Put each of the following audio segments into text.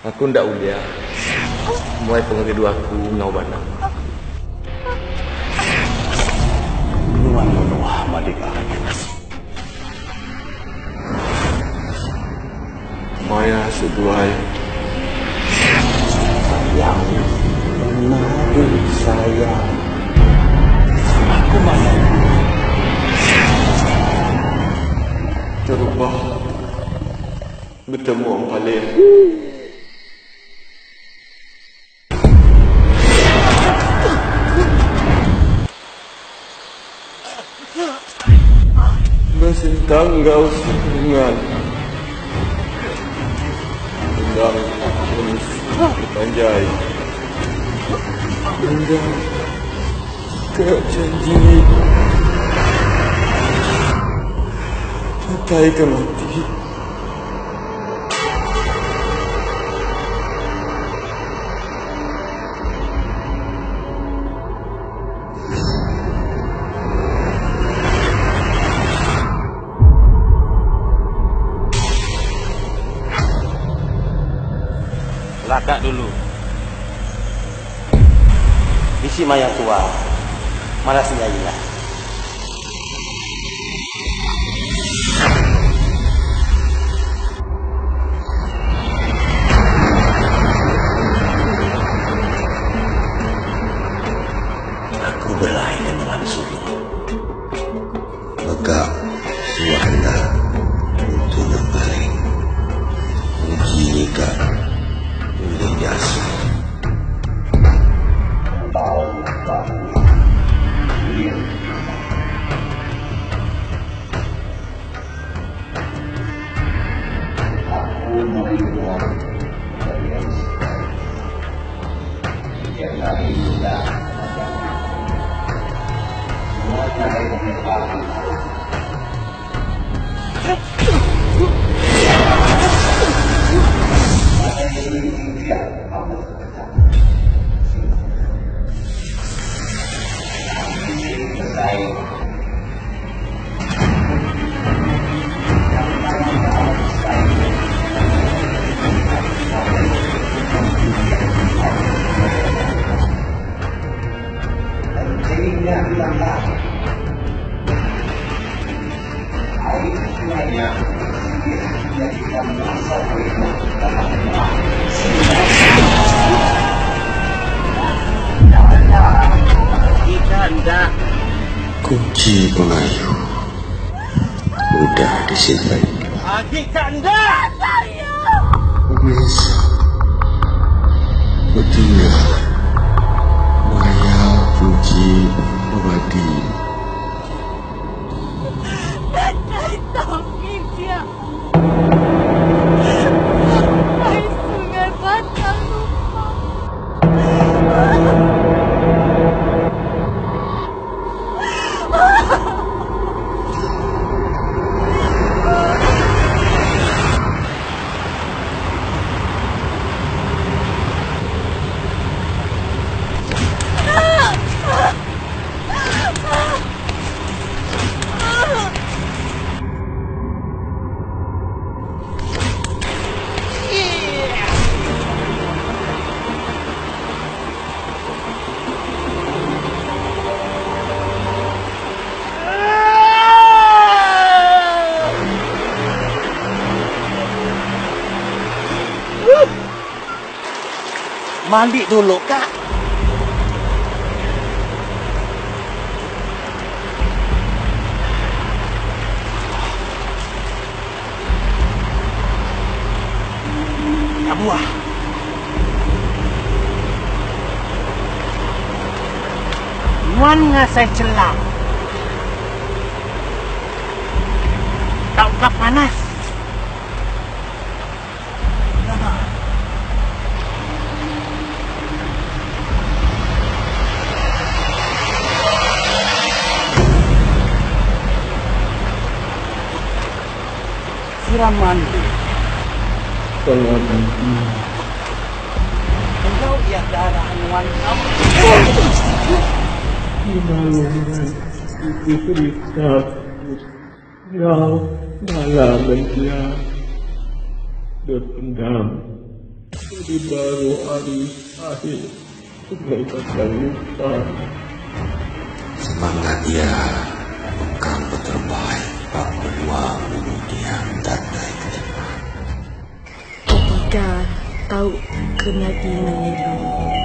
Aku ndak ulia. Mulai pengedidu aku ngau banang. Nuan Nuah Madika. Maya seduai. Sayang, menari sayang. Aku mana? Terubah. Bertemu orang paling. Kau dengan Tendang Manis Panjai Tendang Ke janji Patai ke mati Malah senjailah. Aku Kunci pengayuh mudah disimpan. Adik kanda! Pemirsa, betina Maya puji abadi. Mandi dulu, Kak. Buah. Nuan ngasai celah. Tak tak panas. Siram mandi. Pengadaan Engkau ia darah nuan kamu. Cerita Kau dalam mendia Berpendam Jadi baru hari akhir lupa. Semangat dia bukan terbaik Peluang kemudian dan naik depan. Ketika tahu kena dinero.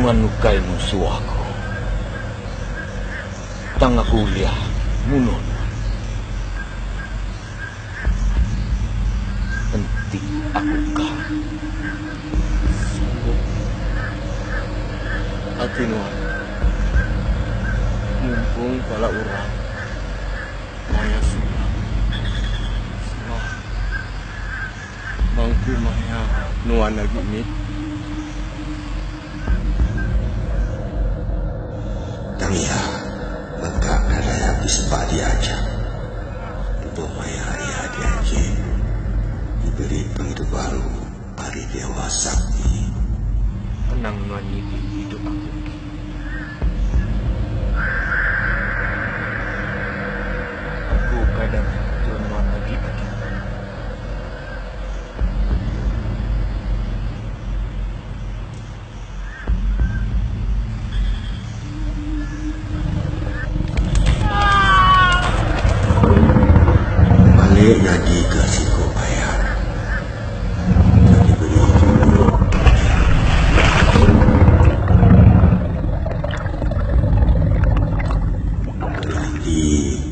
Nuan nukai musuh aku. Tang aku liah munun. Penting aku kah. Hati nuan. Mumpung pala orang. Maya sudah. Semua. Bangku maya nuan lagi mit. Ya, maka ada yang disebut dia aja. Pemaya ia diaji. Diberi penghidup baru hari dewasa ini. Tenang nuan ini hidup aku. Aku di.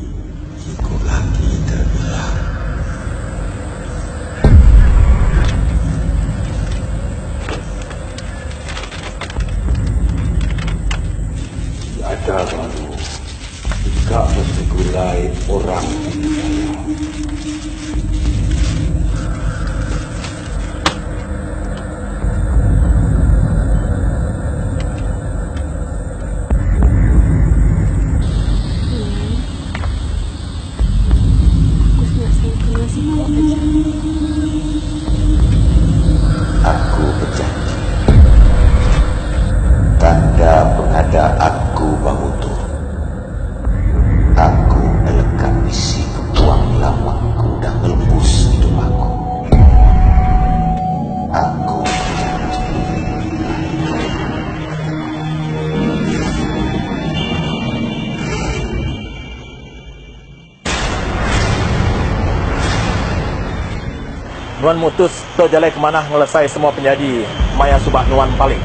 Nuan mutus to jalan ke mana ngelesai semua penjadi maya subak Nuan paling.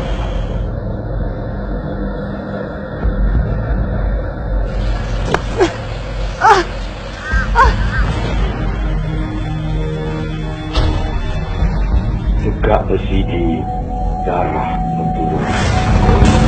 Tegak besi di darah memburuh.